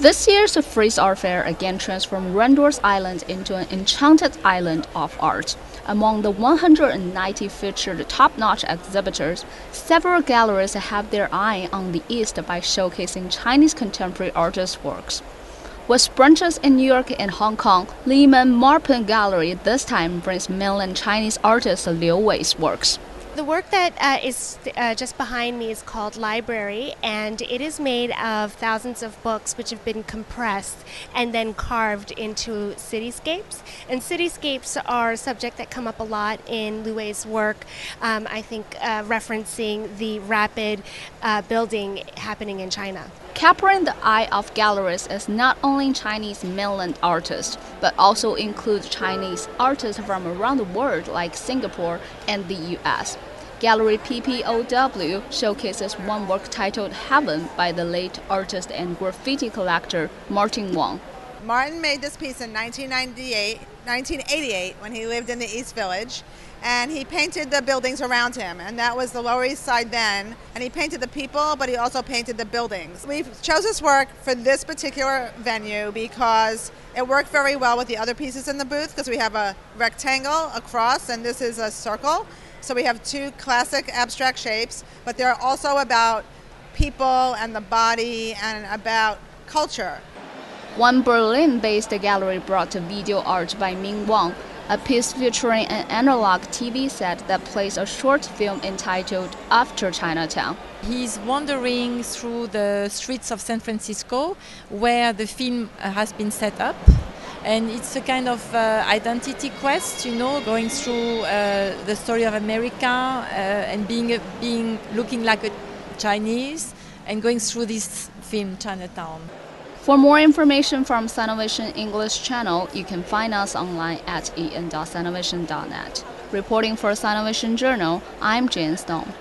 This year's Frieze Art Fair again transformed Randall's Island into an enchanted island of art. Among the 190 featured top-notch exhibitors, several galleries have their eye on the East by showcasing Chinese contemporary artists' works. With branches in New York and Hong Kong, Lehmann Maupin Gallery this time brings mainland Chinese artist Liu Wei's works. The work that uh, is uh, just behind me is called Library, and it is made of thousands of books which have been compressed and then carved into cityscapes. And cityscapes are a subject that come up a lot in Liu Wei's work, um, I think uh, referencing the rapid uh, building happening in China. Capturing the eye of galleries is not only Chinese mainland artists, but also includes Chinese artists from around the world like Singapore and the US. Gallery PPOW showcases one work titled Heaven by the late artist and graffiti collector Martin Wong. Martin made this piece in 1998, 1988 when he lived in the East Village and he painted the buildings around him and that was the lower east side then. And he painted the people but he also painted the buildings. We chose this work for this particular venue because it worked very well with the other pieces in the booth because we have a rectangle a cross and this is a circle. So we have two classic abstract shapes but they're also about people and the body and about culture one Berlin-based gallery brought video art by Ming Wong a piece featuring an analog TV set that plays a short film entitled After Chinatown. He's wandering through the streets of San Francisco where the film has been set up. And it's a kind of uh, identity quest, you know, going through uh, the story of America uh, and being, being looking like a Chinese and going through this film, Chinatown. For more information from Sinovision English channel, you can find us online at en.sinovision.net. Reporting for Sinovision Journal, I'm Jane Stone.